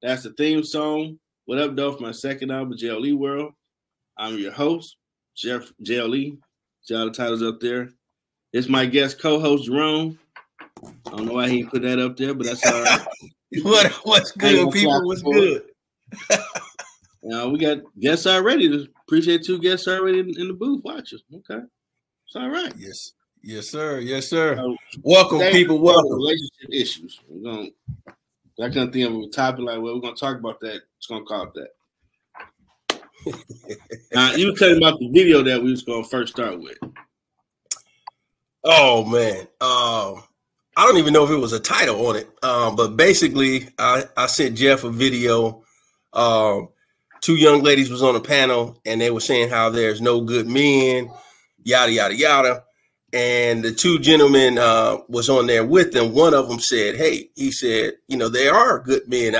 That's the theme song. What up, though? For my second album, JLE World. I'm your host, Jeff JLE. See all the titles up there. It's my guest co-host Jerome. I don't know why he put that up there, but that's all right. what what's good, people? What's good? Now uh, we got guests already. Appreciate two guests already in, in the booth watching. Okay, it's all right. Yes, yes, sir. Yes, sir. So, welcome, people. Welcome. Relationship issues. We're gonna. I couldn't think of a topic like, well, we're gonna talk about that. It's gonna call it that. now, you were telling about the video that we was gonna first start with. Oh man, um, I don't even know if it was a title on it, um, but basically, I, I sent Jeff a video. Um, two young ladies was on a panel, and they were saying how there's no good men, yada yada yada. And the two gentlemen uh, was on there with them. One of them said, "Hey," he said, "You know, there are good men